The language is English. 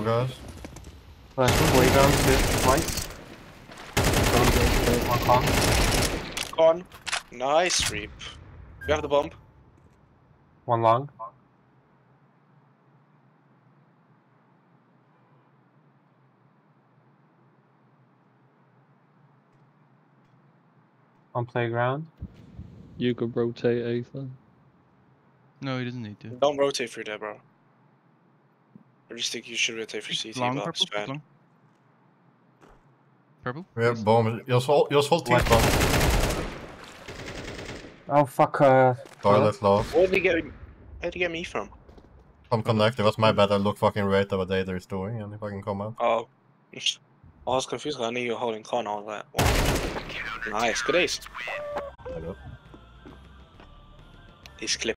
Two guys. Flash playground two twice. One con. Gone. Nice, Reap. You have the bomb. One long. On playground. You could rotate Aether. No, he doesn't need to. Don't rotate through there, bro. I just think you should rotate for CT, long but purple. it's bad. Long. Purple. We have bomb. Just hold, just hold What? T-bomb. Oh fuck. Uh. Toilet low. Where did he get? Where did he get me from? Some connect. It was my bad. I look fucking right at what Aether is doing, and if I can come out. Oh. I was confused. I knew you were holding con. I was like, wow. Nice, good ace. Hello. He's clipping.